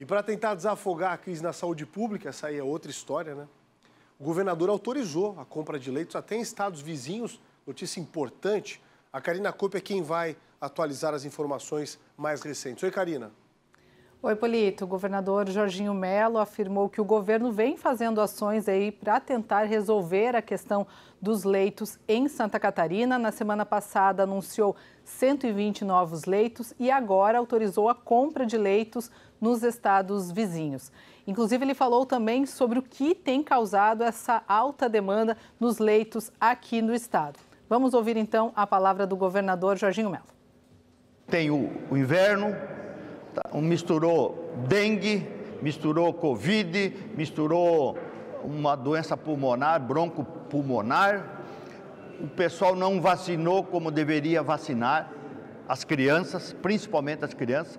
E para tentar desafogar a crise na saúde pública, essa aí é outra história, né? O governador autorizou a compra de leitos até em estados vizinhos, notícia importante. A Karina Coupe é quem vai atualizar as informações mais recentes. Oi, Karina. Oi, Polito. O governador Jorginho Melo afirmou que o governo vem fazendo ações aí para tentar resolver a questão dos leitos em Santa Catarina. Na semana passada anunciou 120 novos leitos e agora autorizou a compra de leitos nos estados vizinhos. Inclusive, ele falou também sobre o que tem causado essa alta demanda nos leitos aqui no estado. Vamos ouvir então a palavra do governador Jorginho Melo. Tem o, o inverno, tá, misturou dengue, misturou covid, misturou uma doença pulmonar, broncopulmonar. O pessoal não vacinou como deveria vacinar as crianças, principalmente as crianças,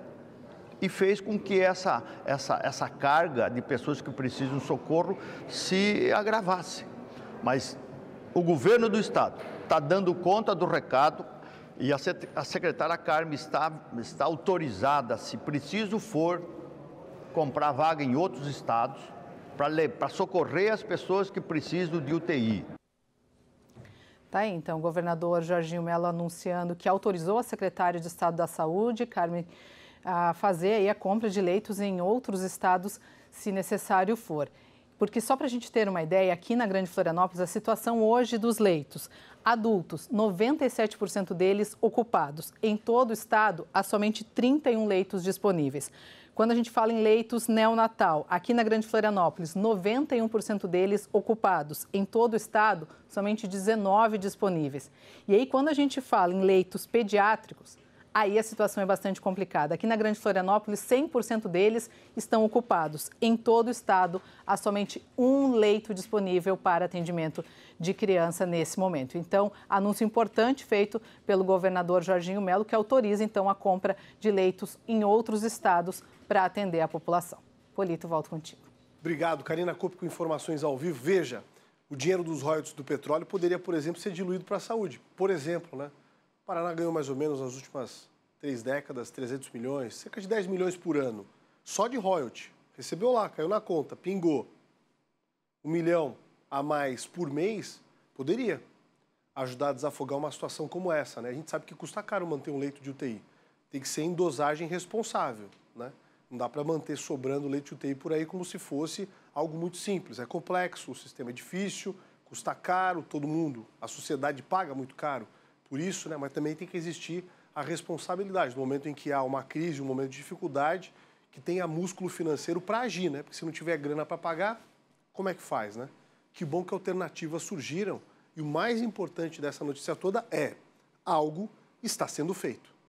e fez com que essa, essa, essa carga de pessoas que precisam de socorro se agravasse. Mas o governo do estado está dando conta do recado, e a secretária Carmen está, está autorizada, se preciso for, comprar vaga em outros estados para socorrer as pessoas que precisam de UTI. Tá aí, então, o governador Jorginho Mello anunciando que autorizou a secretária de Estado da Saúde, Carmen, a fazer aí a compra de leitos em outros estados, se necessário for. Porque só para a gente ter uma ideia, aqui na Grande Florianópolis, a situação hoje dos leitos. Adultos, 97% deles ocupados. Em todo o estado, há somente 31 leitos disponíveis. Quando a gente fala em leitos neonatal, aqui na Grande Florianópolis, 91% deles ocupados. Em todo o estado, somente 19 disponíveis. E aí, quando a gente fala em leitos pediátricos, aí a situação é bastante complicada. Aqui na Grande Florianópolis, 100% deles estão ocupados. Em todo o estado, há somente um leito disponível para atendimento de criança nesse momento. Então, anúncio importante feito pelo governador Jorginho Melo, que autoriza então a compra de leitos em outros estados para atender a população. Polito, volto contigo. Obrigado, Karina Coupe, com informações ao vivo. Veja, o dinheiro dos royalties do petróleo poderia, por exemplo, ser diluído para a saúde. Por exemplo, né? Paraná ganhou mais ou menos nas últimas três décadas 300 milhões, cerca de 10 milhões por ano, só de royalty. Recebeu lá, caiu na conta, pingou. Um milhão a mais por mês poderia ajudar a desafogar uma situação como essa. Né? A gente sabe que custa caro manter um leito de UTI. Tem que ser em dosagem responsável. Né? Não dá para manter sobrando leite de UTI por aí como se fosse algo muito simples. É complexo, o sistema é difícil, custa caro, todo mundo, a sociedade paga muito caro por isso, né? mas também tem que existir a responsabilidade. No momento em que há uma crise, um momento de dificuldade, que tenha músculo financeiro para agir, né? Porque se não tiver grana para pagar, como é que faz, né? Que bom que alternativas surgiram. E o mais importante dessa notícia toda é algo está sendo feito.